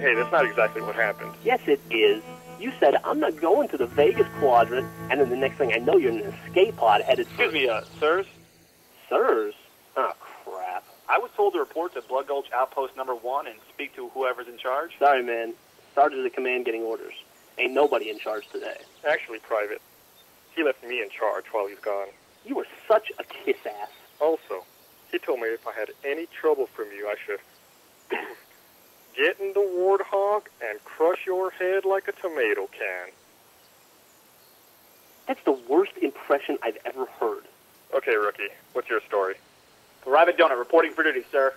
Hey, that's not exactly what happened. Yes, it is. You said, I'm not going to the Vegas quadrant, and then the next thing I know, you're in an escape pod headed for... Excuse me, uh, sirs. Sirs? Oh, crap. I was told to report to Blood Gulch Outpost Number 1 and speak to whoever's in charge. Sorry, man. Sergeant of the command getting orders. Ain't nobody in charge today. Actually, Private, he left me in charge while he's gone. You were such a kiss-ass. Also, he told me if I had any trouble from you, I should get in the warthog and crush your head like a tomato can. That's the worst impression I've ever heard. Okay, Rookie, what's your story? Private Donut reporting for duty, sir.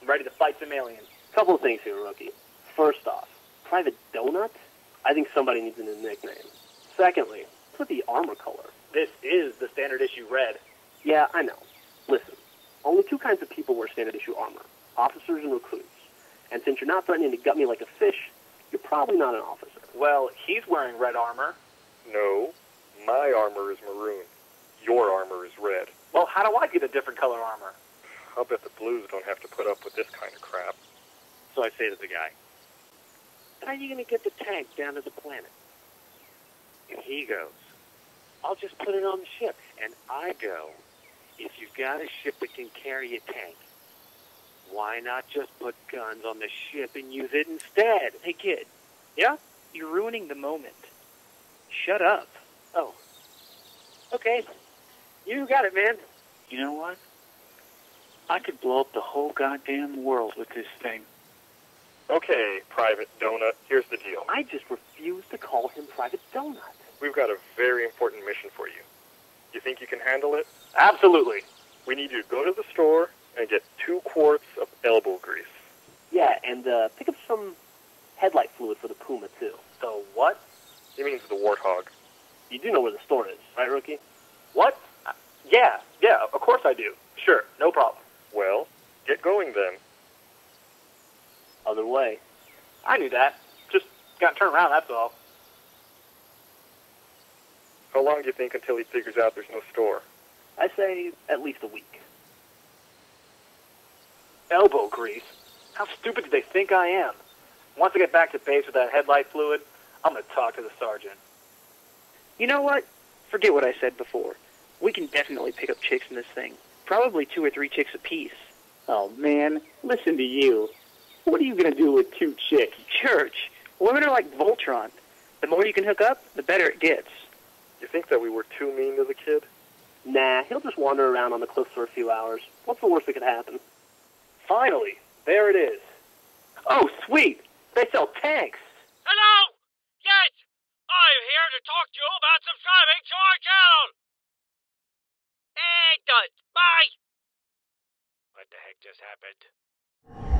I'm ready to fight some aliens. Couple of things here, Rookie. First off, Private Donut? I think somebody needs a new nickname. Secondly, put the armor color. This is the standard issue red. Yeah, I know. Listen, only two kinds of people wear standard issue armor officers and recruits. And since you're not threatening to gut me like a fish, you're probably not an officer. Well, he's wearing red armor. No, my armor is maroon. Your armor is red. Well, how do I get a different color armor? I'll bet the blues don't have to put up with this kind of crap. So I say to the guy, How are you going to get the tank down to the planet? And he goes, I'll just put it on the ship. And I go, if you've got a ship that can carry a tank, why not just put guns on the ship and use it instead? Hey, kid. Yeah? You're ruining the moment. Shut up. Oh. Okay. You got it, man. You know what? I could blow up the whole goddamn world with this thing. Okay, Private Donut, here's the deal. I just refuse to call him Private Donut. We've got a very important mission for you. You think you can handle it? Absolutely. We need you to go to the store and get two quarts of elbow grease. Yeah, and uh, pick up some headlight fluid for the Puma, too. The what? He means the warthog. You do know where the store is, right, Rookie? What? Uh, yeah, yeah, of course I do. Sure, no problem. Well, get going then. Other way. I knew that. Just got to turn around, that's all. How long do you think until he figures out there's no store? I say at least a week. Elbow grease? How stupid do they think I am? Once I get back to base with that headlight fluid, I'm going to talk to the sergeant. You know what? Forget what I said before. We can definitely pick up chicks in this thing. Probably two or three chicks apiece. Oh, man. Listen to you. What are you going to do with two chicks? Church. Women are like Voltron. The more you can hook up, the better it gets. You think that we were too mean to the kid? Nah, he'll just wander around on the cliffs for a few hours. What's the worst that could happen? Finally, there it is. Oh, sweet. They sell tanks. Hello? Yes, I'm here to talk to you about subscribing to our channel. And done. Bye. What the heck just happened?